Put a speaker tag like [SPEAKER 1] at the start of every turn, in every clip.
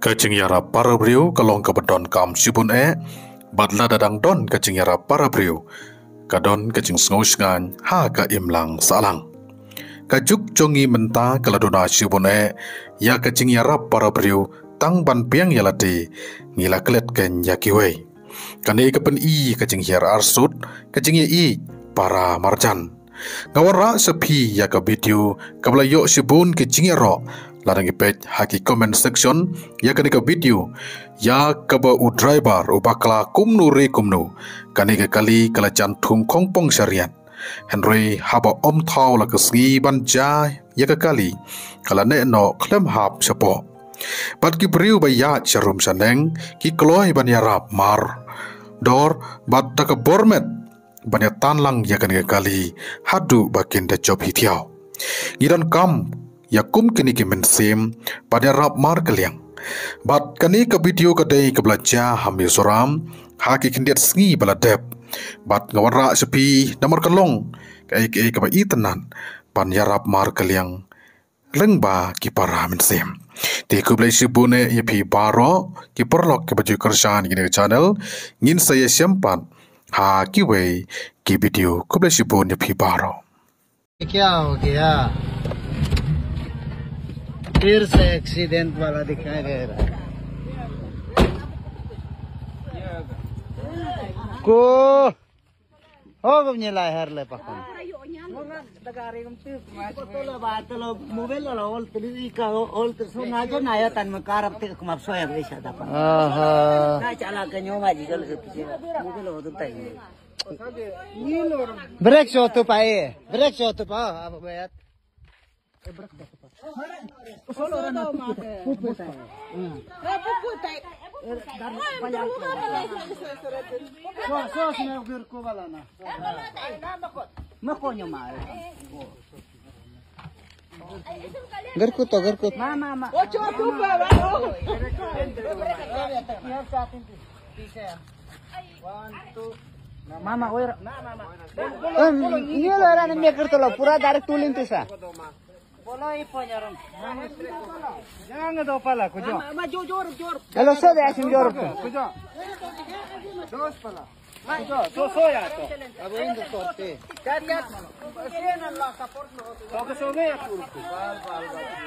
[SPEAKER 1] Kacing yara para brio kalong kabadon kam sibun e badla dadang don kacing yara para brio kadon kacing sngosh ngan ha ka imlang salang. Kajuk jongi menta kaladona sibun e ya kacing yara para brio tang ban piang yalati ngila klet ken yakiwe kane kapen i kacing yara arsut kacing i para marjan. Ngawara sepi ya ka video kabla yo sibun kacing yara ladang ipet haki comment section ya kani ka video ya kaba u driver u bakla kumnu re kumnu. Kani ka kali kala jantung kongpong syariat. Henry haba om thau la kesngi ban ja ya ka kali kala ne no klem hap chapo bat ki briu ba ya charum saneng ki kloi ban ya mar. Dor bat ta ka bormet ban ya tanlang ya kani ka kali hadu bakin da job hitiao. Gidan kam yakum kini ki men sim pada rap mar kaliang bat kani ka video ka dei ka blaja hami soram ha ki kindiat sngi bala dep bat ngawara sepi namar kalong ka ek ek ba itanan pan ya rap mar kaliang leng ba ki para men sim te ku blai sibune ye pi baro ki perlok ki baju kersan gini channel ngin saya simpan ha ki wei ki video ku blai sibune pi baro
[SPEAKER 2] क्या हो गया फिर से एक्सीडेंट वाला दिखाई दे रहा है। को हो
[SPEAKER 3] गमने लाय हर ले पकड़। मोबाइल का तो सो ना जो ना तन
[SPEAKER 2] में
[SPEAKER 3] सोया आहा। ना चला के गल के पीछे मोबाइल हो तो ताई
[SPEAKER 2] ब्रेक चो तो पाए, ब्रेक शो तो पा अब
[SPEAKER 3] break Garkut, garkut. Mama,
[SPEAKER 2] mama.
[SPEAKER 3] Ocho ocupa, vamos. Mama,
[SPEAKER 2] oira. Mama, oira. Ini lah orang yang
[SPEAKER 3] mikir tu
[SPEAKER 2] pura darat tulin tu. Hello, so they ask
[SPEAKER 3] him your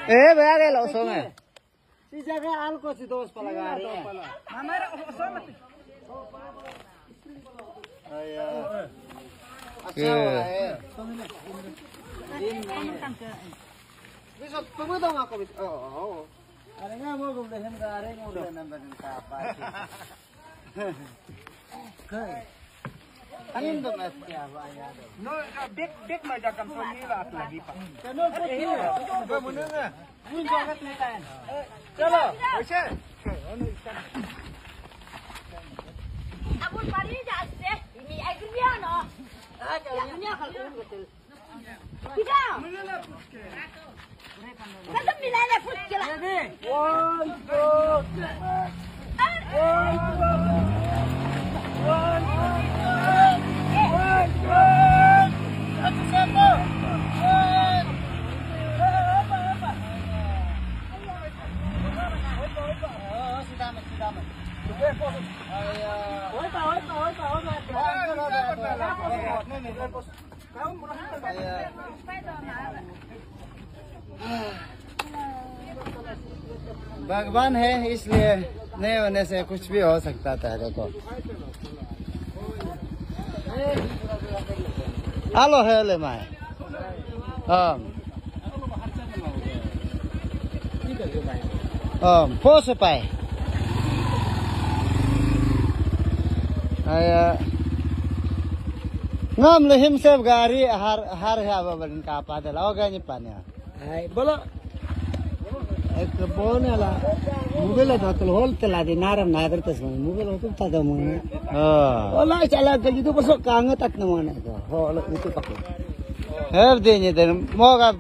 [SPEAKER 3] Eh, vea que lo
[SPEAKER 2] son.
[SPEAKER 3] Si llega algo, si dos para la
[SPEAKER 2] Mamá,
[SPEAKER 3] Bisa tumutong ako. Oo. Oh, oh. Ari nga mo, gumdahin ka. Ari mo, gumdahin naman ng tapat. Okay. Angin dong es
[SPEAKER 2] No, dek dek mah jagam suami lah lagi pak.
[SPEAKER 3] Kenal kok
[SPEAKER 2] dia? Gue
[SPEAKER 3] mana nggak? Gue jangan tekan.
[SPEAKER 2] Kalau, oke. Ono ikan.
[SPEAKER 4] Abun pari jas deh. Ini airnya no.
[SPEAKER 3] Ah, jauhnya kalau betul.
[SPEAKER 4] Tidak. Mana lah puske?
[SPEAKER 3] فضل من أنا فوت كده
[SPEAKER 2] भगवान है, इसलिए नहीं होने से कुछ भी हो सकता था, देखो। हेलो हेलो माए। हम। पाए। नाम लिम से गाड़ी हर हर है बाबा इनका आपा दिला नहीं
[SPEAKER 3] पानी बोलो। एक बोन आला मोबाईल होता होल त्याला ते नारम नागर तस मोबाईल होतो ताजा म्हणून
[SPEAKER 2] ha
[SPEAKER 3] ओला चला तर इथं कसं कांगतात ना म्हणायचं हो इथे पकडून
[SPEAKER 2] Her dinheiro, moga